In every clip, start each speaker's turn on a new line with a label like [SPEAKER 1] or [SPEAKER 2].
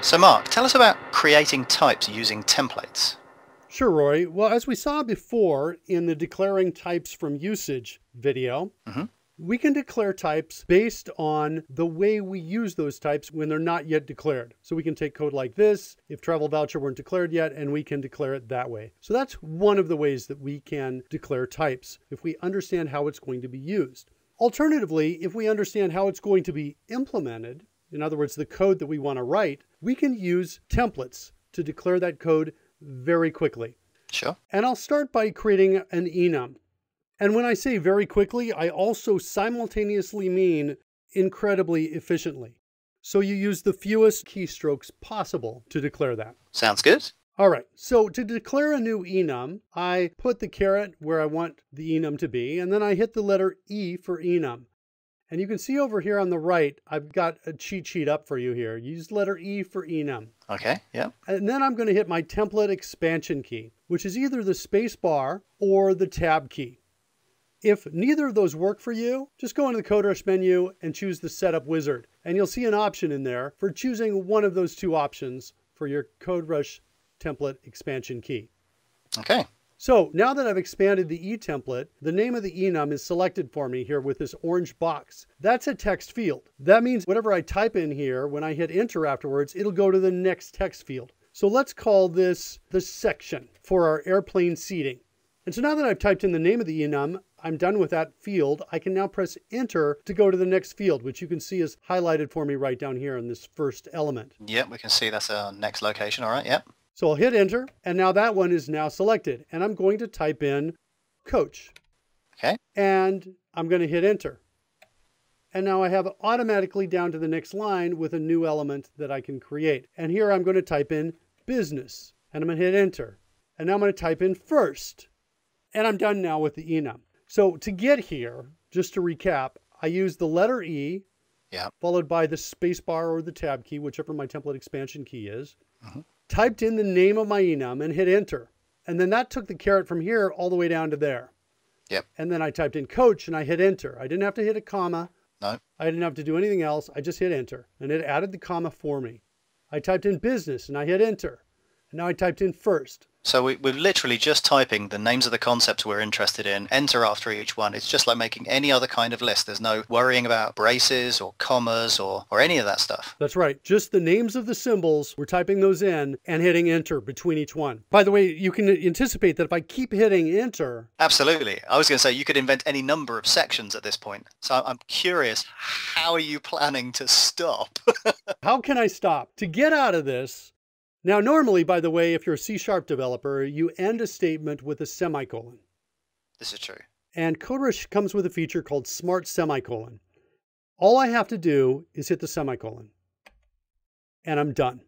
[SPEAKER 1] So Mark, tell us about creating types using templates.
[SPEAKER 2] Sure, Rory. Well, as we saw before in the declaring types from usage video,
[SPEAKER 1] Mhm.
[SPEAKER 2] we can declare types based on the way we use those types when they're not yet declared. So we can take code like this if travel voucher weren't declared yet, and we can declare it that way. So that's one of the ways that we can declare types if we understand how it's going to be used. Alternatively, if we understand how it's going to be implemented, in other words, the code that we want to write, we can use templates to declare that code very quickly.
[SPEAKER 1] Sure.
[SPEAKER 2] And I'll start by creating an enum. And when I say very quickly, I also simultaneously mean incredibly efficiently. So you use the fewest keystrokes possible to declare that.
[SPEAKER 1] Sounds good.
[SPEAKER 2] All right, so to declare a new enum, I put the caret where I want the enum to be, and then I hit the letter E for enum. And you can see over here on the right, I've got a cheat sheet up for you here. Use letter E for enum.
[SPEAKER 1] Okay. Yeah.
[SPEAKER 2] And then I'm going to hit my template expansion key, which is either the space bar or the tab key. If neither of those work for you, just go into the CodeRush menu and choose the setup wizard. And you'll see an option in there for choosing one of those two options for your CodeRush template expansion key.
[SPEAKER 1] Okay.
[SPEAKER 2] So now that I've expanded the E template, the name of the enum is selected for me here with this orange box. That's a text field. That means whatever I type in here, when I hit enter afterwards, it'll go to the next text field. So let's call this the section for our airplane seating. And so now that I've typed in the name of the enum, I'm done with that field. I can now press enter to go to the next field, which you can see is highlighted for me right down here in this first element.
[SPEAKER 1] Yep. We can see that's our next location. All right. Yep.
[SPEAKER 2] So I'll hit enter, and now that one is now selected. And I'm going to type in coach.
[SPEAKER 1] Okay.
[SPEAKER 2] And I'm going to hit enter. And now I have it automatically down to the next line with a new element that I can create. And here I'm going to type in business, and I'm going to hit enter. And now I'm going to type in first. And I'm done now with the enum. So to get here, just to recap, I use the letter E,
[SPEAKER 1] Yeah.
[SPEAKER 2] followed by the space bar or the tab key, whichever my template expansion key is
[SPEAKER 1] Mhm.
[SPEAKER 2] Typed in the name of my enum and hit enter. And then that took the caret from here all the way down to there.
[SPEAKER 1] Yep.
[SPEAKER 2] And then I typed in coach and I hit enter. I didn't have to hit a comma.
[SPEAKER 1] No.
[SPEAKER 2] I didn't have to do anything else. I just hit enter and it added the comma for me. I typed in business and I hit enter. Now I typed in first.
[SPEAKER 1] So we, we're literally just typing the names of the concepts we're interested in, enter after each one. It's just like making any other kind of list. There's no worrying about braces or commas or, or any of that stuff.
[SPEAKER 2] That's right. Just the names of the symbols. We're typing those in and hitting enter between each one. By the way, you can anticipate that if I keep hitting enter,
[SPEAKER 1] Absolutely. I was going to say you could invent any number of sections at this point. So I'm curious, how are you planning to stop?
[SPEAKER 2] How can I stop? To get out of this, now normally, by the way, if you're a C Sharp developer, you end a statement with a semicolon.
[SPEAKER 1] this is true.
[SPEAKER 2] And CodeRush comes with a feature called Smart Semicolon. All I have to do is hit the semicolon, and I'm done.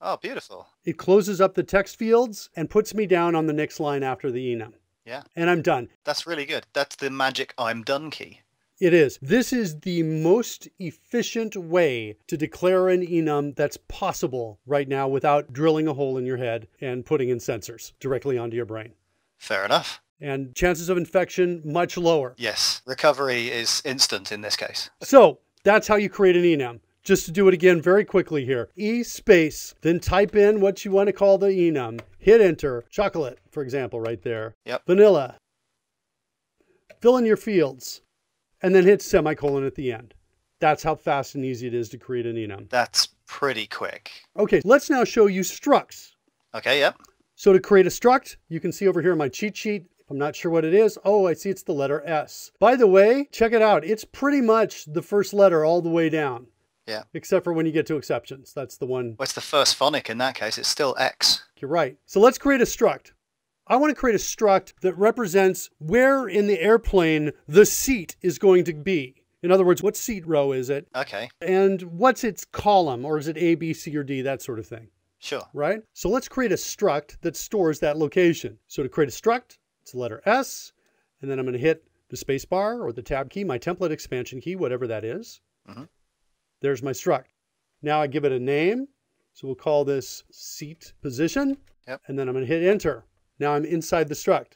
[SPEAKER 1] Oh, beautiful.
[SPEAKER 2] It closes up the text fields and puts me down on the next line after the enum.
[SPEAKER 1] Yeah.
[SPEAKER 2] And I'm done.
[SPEAKER 1] That's really good. That's the magic I'm done key.
[SPEAKER 2] It is. This is the most efficient way to declare an enum that's possible right now without drilling a hole in your head and putting in sensors directly onto your brain.
[SPEAKER 1] Fair enough.
[SPEAKER 2] And chances of infection much lower.
[SPEAKER 1] Yes. Recovery is instant in this case.
[SPEAKER 2] So that's how you create an enum. Just to do it again very quickly here. E space, then type in what you want to call the enum. Hit enter. Chocolate, for example, right there.
[SPEAKER 1] Yep.
[SPEAKER 2] Vanilla. Fill in your fields. And then hit semicolon at the end. That's how fast and easy it is to create an enum.
[SPEAKER 1] That's pretty quick.
[SPEAKER 2] Okay, let's now show you structs.
[SPEAKER 1] Okay, yep.
[SPEAKER 2] So to create a struct, you can see over here in my cheat sheet, I'm not sure what it is, oh, I see it's the letter S. By the way, check it out. It's pretty much the first letter all the way down.
[SPEAKER 1] Yeah.
[SPEAKER 2] Except for when you get to exceptions. That's the one.
[SPEAKER 1] What's the first phonic in that case? It's still X.
[SPEAKER 2] You're right. So let's create a struct. I want to create a struct that represents where in the airplane the seat is going to be. In other words, what seat row is it?
[SPEAKER 1] Okay,
[SPEAKER 2] And what's its column? Or is it A, B, C, or D? That sort of thing.
[SPEAKER 1] sure.
[SPEAKER 2] right? So let's create a struct that stores that location. So to create a struct, it's the letter S, and then I'm going to hit the space bar or the tab key, my template expansion key, whatever that is.
[SPEAKER 1] Mhm.
[SPEAKER 2] There's my struct. Now I give it a name. So we'll call this seat position.
[SPEAKER 1] Yep.
[SPEAKER 2] And then I'm going to hit enter. Now I'm inside the struct.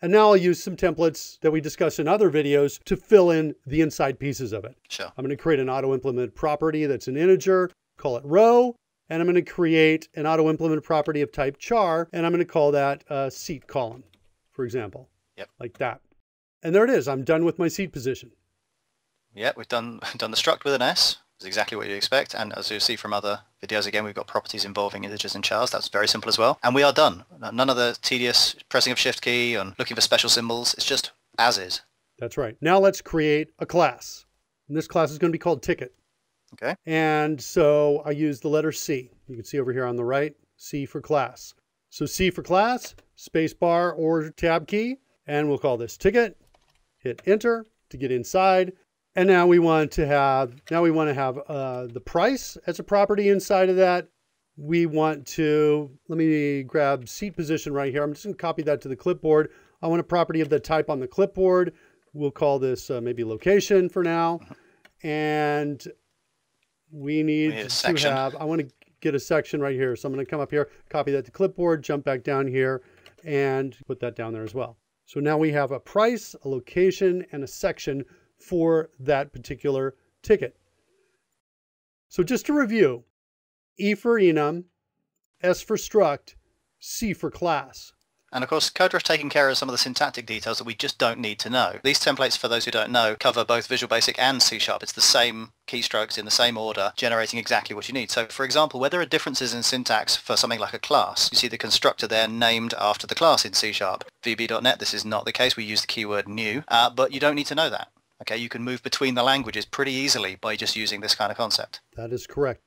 [SPEAKER 2] And now I'll use some templates that we discussed in other videos to fill in the inside pieces of it.
[SPEAKER 1] Sure.
[SPEAKER 2] I'm going to create an auto implement property that's an integer, call it row, and I'm going to create an auto implement property of type char, and I'm going to call that a seat column, for example.
[SPEAKER 1] Yep.
[SPEAKER 2] Like that. And there it is. I'm done with my seat position.
[SPEAKER 1] Yeah, we've done done the struct with an S. It's exactly what you expect. And as you'll see from other videos, again, we've got properties involving integers and chars. That's very simple as well. And we are done. None of the tedious pressing of shift key and looking for special symbols. It's just as is.
[SPEAKER 2] That's right. Now let's create a class. And this class is going to be called ticket.
[SPEAKER 1] Okay.
[SPEAKER 2] And so I use the letter C. You can see over here on the right, C for class. So C for class, space bar or tab key, and we'll call this ticket. Hit enter to get inside. And now we want to have now we want to have uh, the price as a property inside of that. We want to let me grab seat position right here. I'm just going to copy that to the clipboard. I want a property of the type on the clipboard. We'll call this uh, maybe location for now. And we need,
[SPEAKER 1] We need
[SPEAKER 2] to have. I want to get a section right here. So I'm going to come up here, copy that to clipboard, jump back down here, and put that down there as well. So now we have a price, a location, and a section for that particular ticket. So just to review, E for enum, S for struct, C for class.
[SPEAKER 1] And of course, CodeRush taking care of some of the syntactic details that we just don't need to know. These templates, for those who don't know, cover both Visual Basic and C Sharp. It's the same keystrokes in the same order, generating exactly what you need. So for example, where there are differences in syntax for something like a class, you see the constructor there named after the class in C Sharp. VB.NET, this is not the case. We use the keyword new, uh, but you don't need to know that. Okay, you can move between the languages pretty easily by just using this kind of concept.
[SPEAKER 2] That is correct.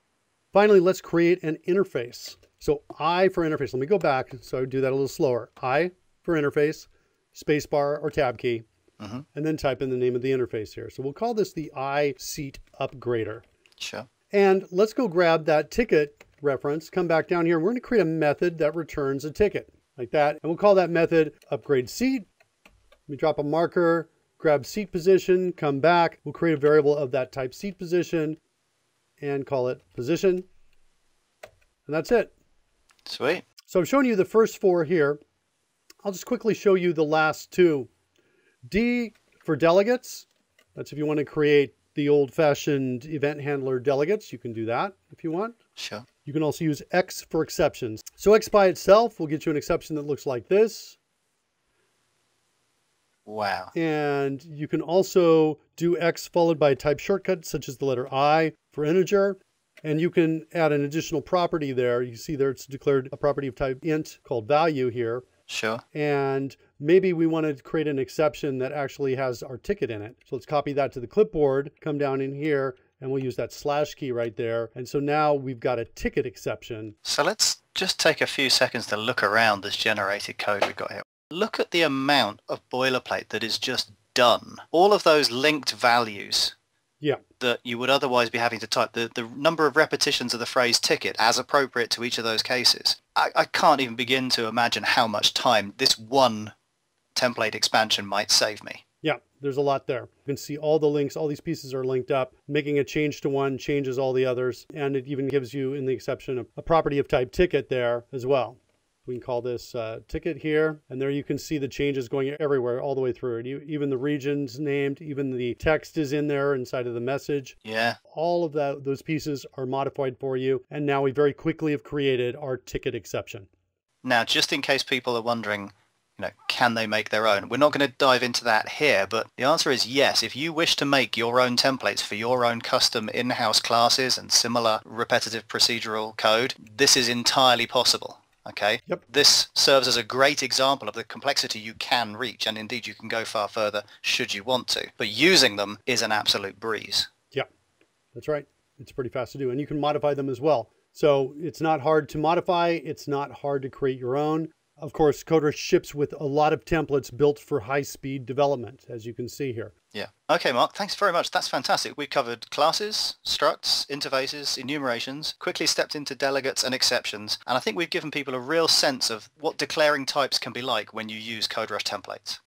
[SPEAKER 2] Finally, let's create an interface. So I for interface, let me go back so I do that a little slower. I for interface, spacebar or tab key,
[SPEAKER 1] Mhm.
[SPEAKER 2] and then type in the name of the interface here. So we'll call this the I seat upgrader.
[SPEAKER 1] Sure.
[SPEAKER 2] And let's go grab that ticket reference, come back down here, we're going to create a method that returns a ticket like that. And we'll call that method upgrade seat. We drop a marker, grab seat position, come back. We'll create a variable of that type seat position and call it position. And that's it.
[SPEAKER 1] Sweet.
[SPEAKER 2] So I'm showing you the first four here. I'll just quickly show you the last two. D for delegates. That's if you want to create the old-fashioned event handler delegates. You can do that if you want.
[SPEAKER 1] Sure.
[SPEAKER 2] You can also use X for exceptions. So X by itself will get you an exception that looks like this.
[SPEAKER 1] Wow.
[SPEAKER 2] And you can also do X followed by a type shortcut, such as the letter I for integer. And you can add an additional property there. You see there it's declared a property of type int called value here.
[SPEAKER 1] Sure.
[SPEAKER 2] And maybe we want to create an exception that actually has our ticket in it. So let's copy that to the clipboard, come down in here, and we'll use that slash key right there. And so now we've got a ticket exception.
[SPEAKER 1] So let's just take a few seconds to look around this generated code we've got here. Look at the amount of boilerplate that is just done. All of those linked values
[SPEAKER 2] Yeah.
[SPEAKER 1] that you would otherwise be having to type, the, the number of repetitions of the phrase ticket as appropriate to each of those cases. I, I can't even begin to imagine how much time this one template expansion might save me.
[SPEAKER 2] Yeah, there's a lot there. You can see all the links, all these pieces are linked up. Making a change to one changes all the others. And it even gives you, in the exception, a, a property of type ticket there as well. We can call this uh, ticket here. And there you can see the changes going everywhere, all the way through it. Even the regions named, even the text is in there inside of the message.
[SPEAKER 1] Yeah.
[SPEAKER 2] All of that, those pieces are modified for you. And now we very quickly have created our ticket exception.
[SPEAKER 1] Now, just in case people are wondering, you know, can they make their own? We're not going to dive into that here, but the answer is yes. If you wish to make your own templates for your own custom in-house classes and similar repetitive procedural code, this is entirely possible. Okay.
[SPEAKER 2] Yep.
[SPEAKER 1] This serves as a great example of the complexity you can reach, and indeed you can go far further should you want to. But using them is an absolute breeze.
[SPEAKER 2] Yeah, that's right. It's pretty fast to do. And you can modify them as well. So it's not hard to modify. It's not hard to create your own. Of course, CodeRush ships with a lot of templates built for high-speed development, as you can see here.
[SPEAKER 1] Yeah. Okay, Mark, thanks very much. That's fantastic. We've covered classes, structs, interfaces, enumerations, quickly stepped into delegates and exceptions, and I think we've given people a real sense of what declaring types can be like when you use CodeRush templates.